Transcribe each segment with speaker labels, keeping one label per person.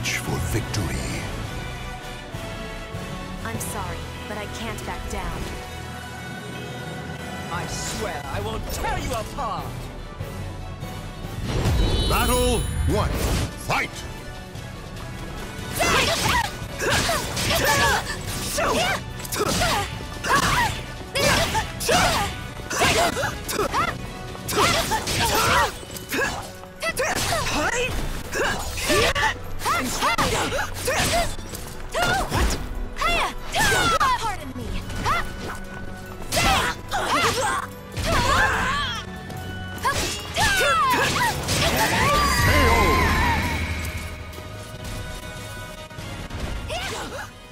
Speaker 1: reach for victory.
Speaker 2: I'm sorry, but I can't back down.
Speaker 3: I swear I will tear you apart!
Speaker 1: Battle one. Fight!
Speaker 2: Pardon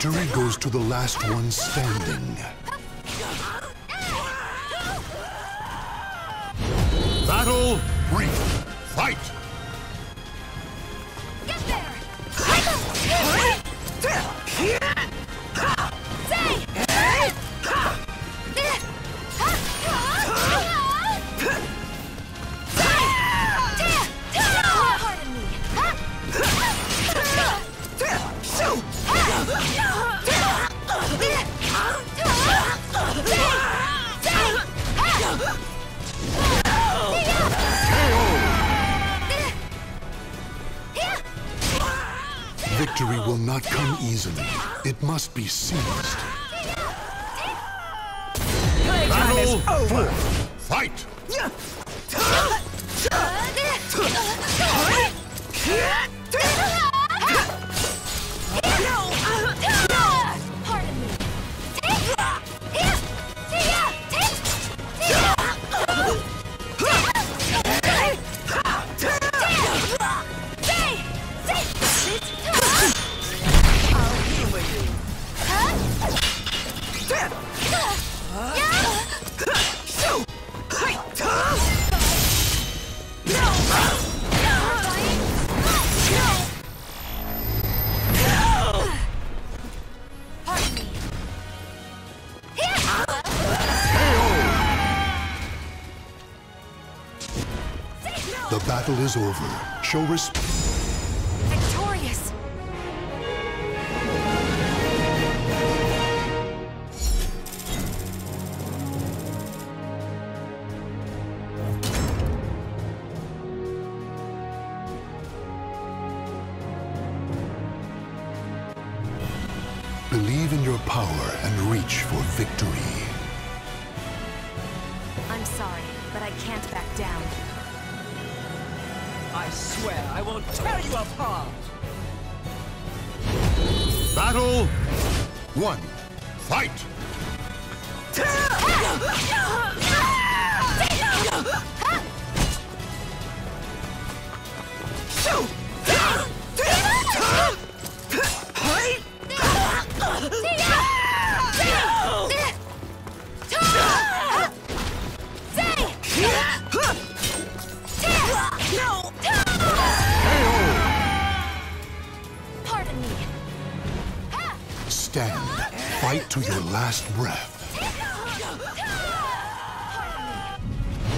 Speaker 1: Victory goes to the last one standing. Battle three. Fight! Victory will not come easily. It must be seized.
Speaker 3: Playtime is
Speaker 1: Battle
Speaker 3: over!
Speaker 1: four. Fight! The battle is over. Show respect.
Speaker 2: Victorious.
Speaker 1: Believe in your power and reach for victory.
Speaker 2: I'm sorry, but I can't back down.
Speaker 3: I swear I will tear you apart!
Speaker 1: Battle one. Fight! Stand. Fight to your last breath.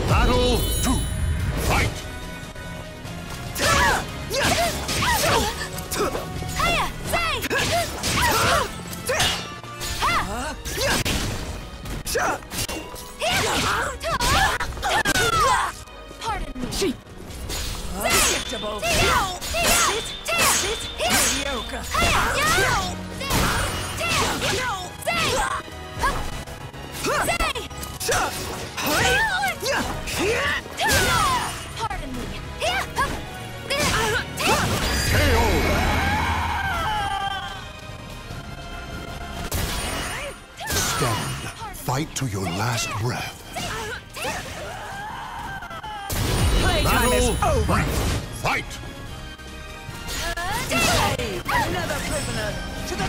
Speaker 1: Battle two. Fight!
Speaker 2: Pardon me.
Speaker 3: Predictable! Mediocre!
Speaker 2: Pardon me. Yeah!
Speaker 1: Stand. Fight to your last breath.
Speaker 3: Playtime is over.
Speaker 1: Fight!
Speaker 3: Slave, another prisoner to the